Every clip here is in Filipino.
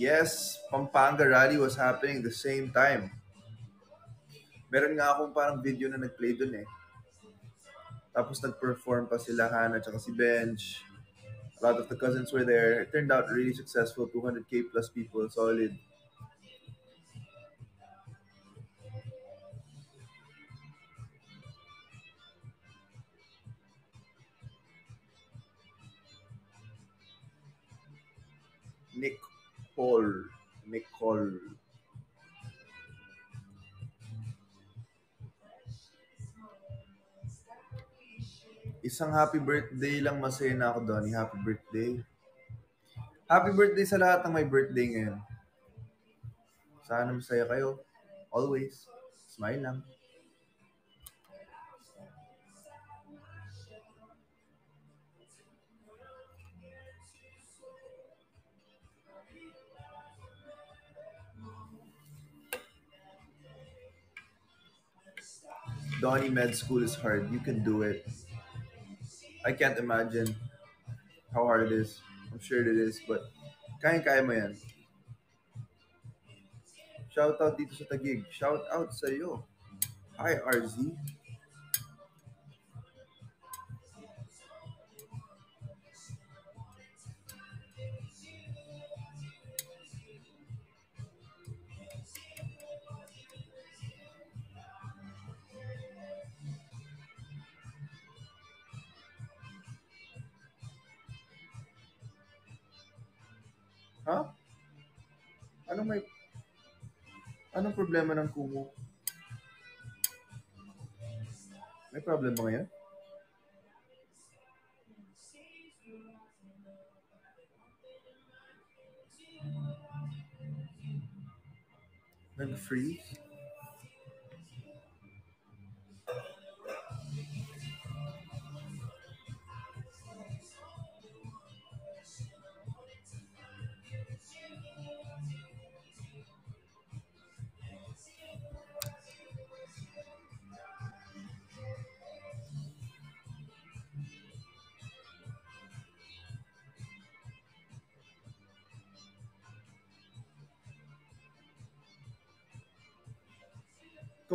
Yes, Pampanga Rally was happening the same time. Meron nga akong parang video na nag-play dun eh. Tapos nag-perform pa sila Hannah at si Bench. A lot of the cousins were there. It turned out really successful. 200k plus people, solid. Nick Paul. Nicole. Isang happy birthday lang masaya na ako, Donnie. Happy birthday. Happy birthday sa lahat ng may birthday ngayon. Sana masaya kayo. Always. Smile lang. Donnie Med School is hard. You can do it. I can't imagine how hard it is. I'm sure it is, but kaya-kaya mo yan. Shout out dito sa Tagig. Shout out sa iyo. Hi, RZ. Ha? Anong may... Anong problema ng kumo? May problem ba ngayon? Nag-freeze?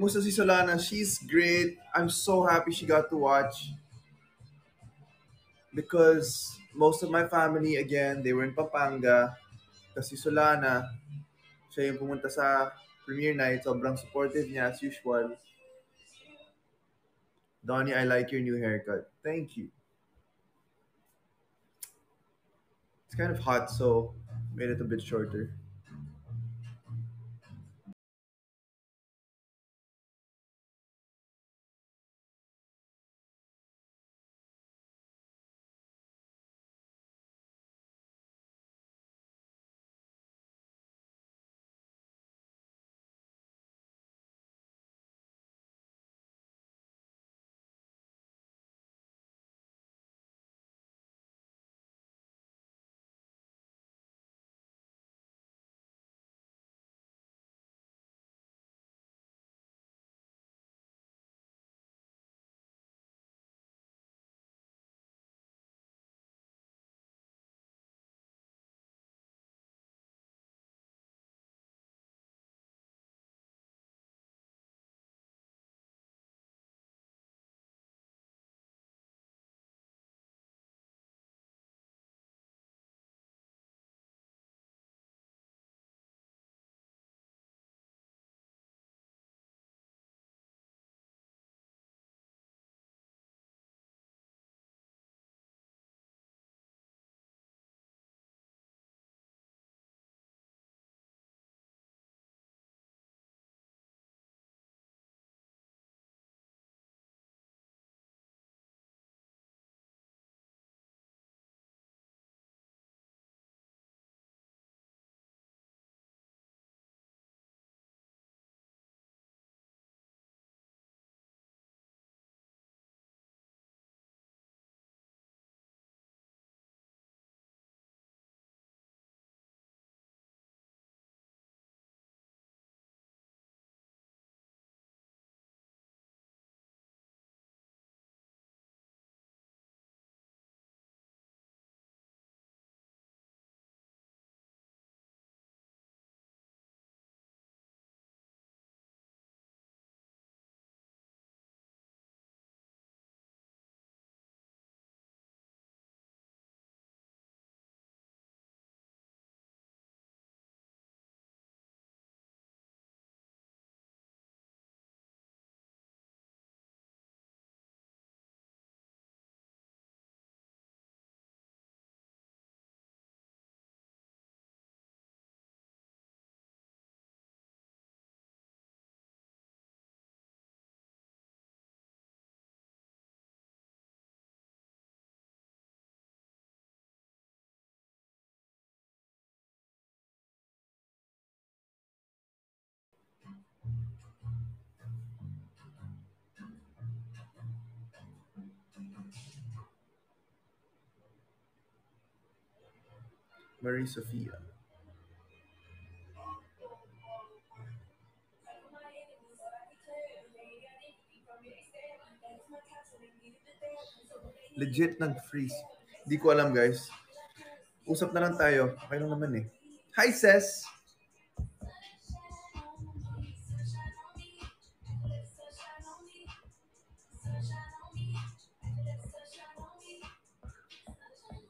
Kumusta si Solana? She's great. I'm so happy she got to watch. Because most of my family, again, they were in Pampanga. Kasi Solana, siya yung pumunta sa premiere night. Sobrang supportive niya as usual. Donnie, I like your new haircut. Thank you. It's kind of hot, so made it a bit shorter. Marie Sophia. Legit nag-freeze. Hindi ko alam guys. Usap na lang tayo. Okay lang naman eh. Hi, Ses!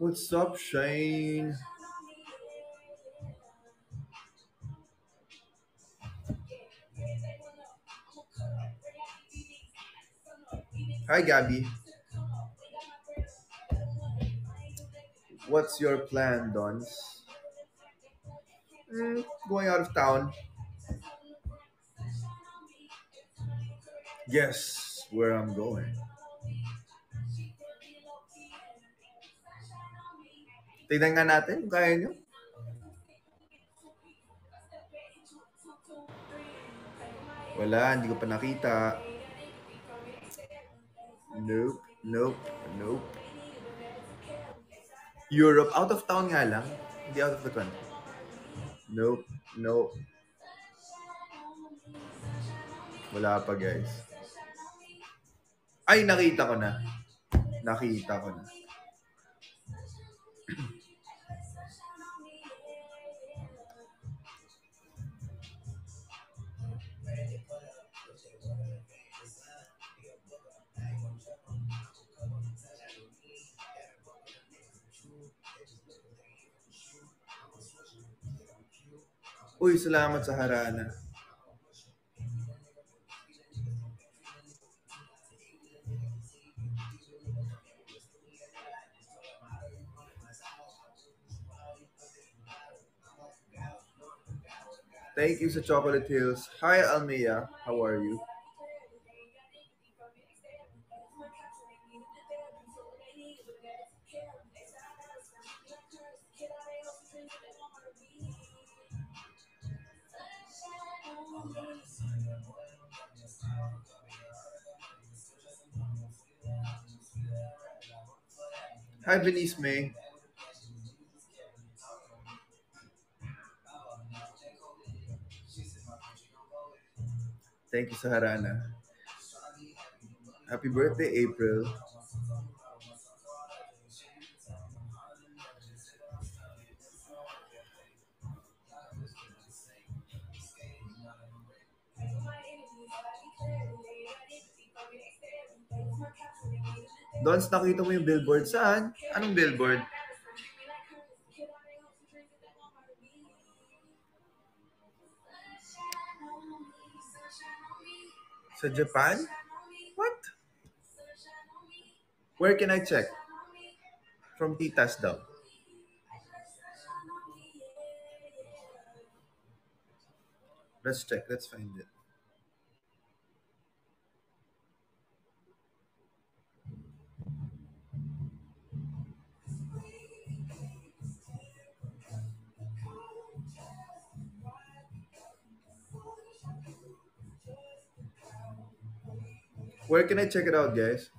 What's up, Shane? Hi, Gabby. What's your plan, Dons? Mm, going out of town. Guess where I'm going. Tignan nga natin kung kaya nyo. Wala, hindi ko pa nakita. Nope, nope, nope. Europe, out of town nga lang. Hindi out of the country. Nope, nope. Wala pa guys. Ay, nakita ko na. Nakita ko na. Uy, salamat sa harana. Thank you sa Chocolate Hills. Hi, Almea. How are you? Venice May. Thank you sa harana. Happy birthday, April. Dons, nakita mo yung billboard. Saan? Anong billboard? Sa Japan? What? Where can I check? From Titas daw. Let's check. Let's find it. Where can I check it out, guys?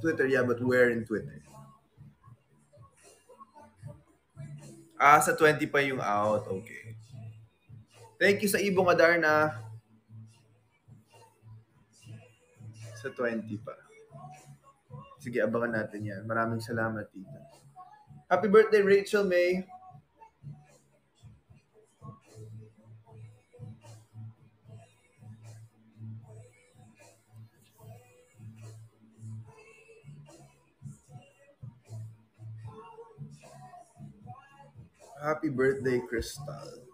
Twitter, yeah, but where in Twitter? Ah, sa 20 pa yung out. Okay. Thank you sa Ibong Adarna. Sa 20 pa. Sige, abangan natin yan. Maraming salamat, tita. Happy birthday, Rachel May. Happy birthday, Crystal.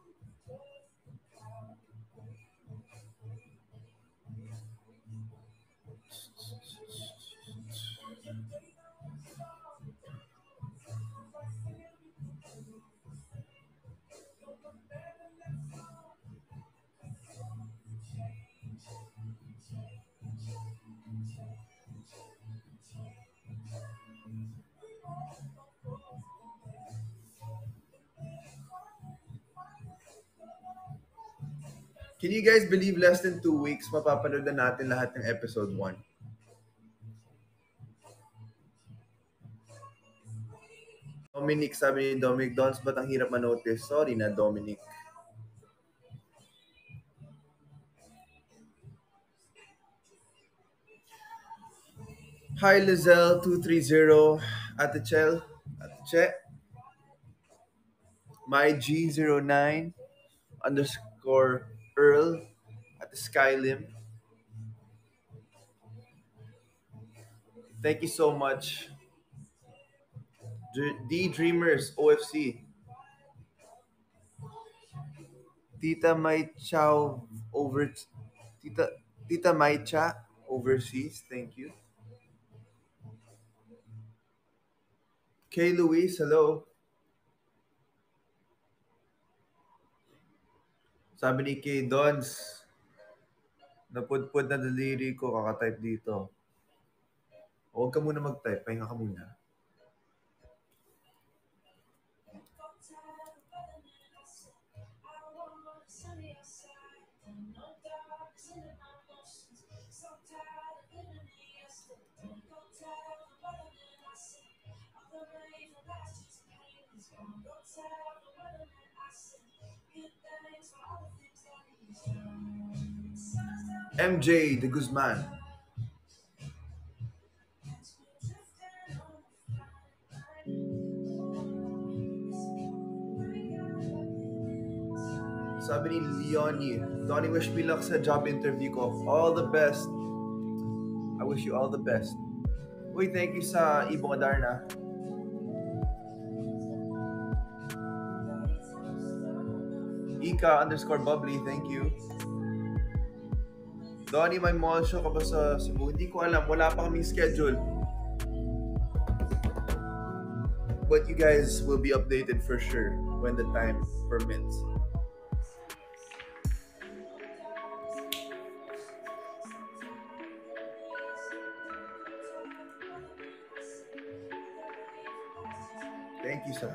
Can you guys believe less than two weeks mapapanood na natin lahat ng episode 1? Dominic, sabi ni Dominic Dons, ba't ang hirap manotice? Sorry na, Dominic. Hi, Lizelle230. Ate Chel. Ate Che. My G09 underscore Earl, at the Skylim. Thank you so much. D Dreamers OFC. Tita Mai Chow over Tita Tita Mai Cha overseas. Thank you. Kay Luis, hello. Sabi ni Kay Dons, napudpud na daliri ko, kakatype dito. Huwag ka muna mag-type, pahinga ka muna. MJ de Guzman. Sabi ni Leonie, Donnie, wish me luck sa job interview ko. All the best. I wish you all the best. Uy, thank you sa Ibong Adarna. Ika underscore bubbly, thank you. Donnie, may mall show ka ba sa Cebu? Hindi ko alam. Wala pa kaming schedule. But you guys will be updated for sure when the time permits. Thank you sa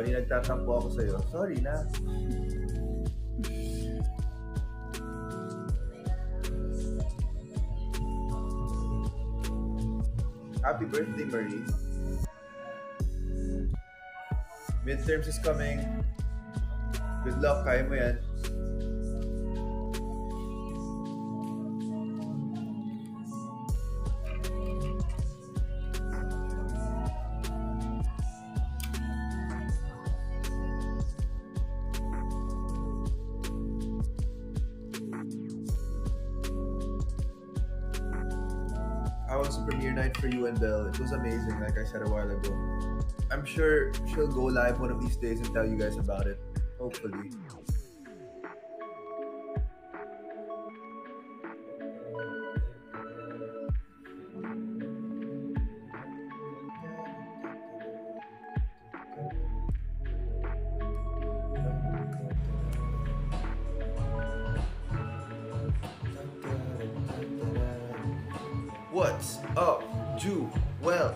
Sorry, nagtatampo ako sa'yo. Sorry na. Happy birthday, Marie. Midterms is coming. Good luck, kaya mo yan. Was premiere night for you and Belle? It was amazing, like I said a while ago. I'm sure she'll go live one of these days and tell you guys about it. Hopefully. What's up, oh, Jew? Well,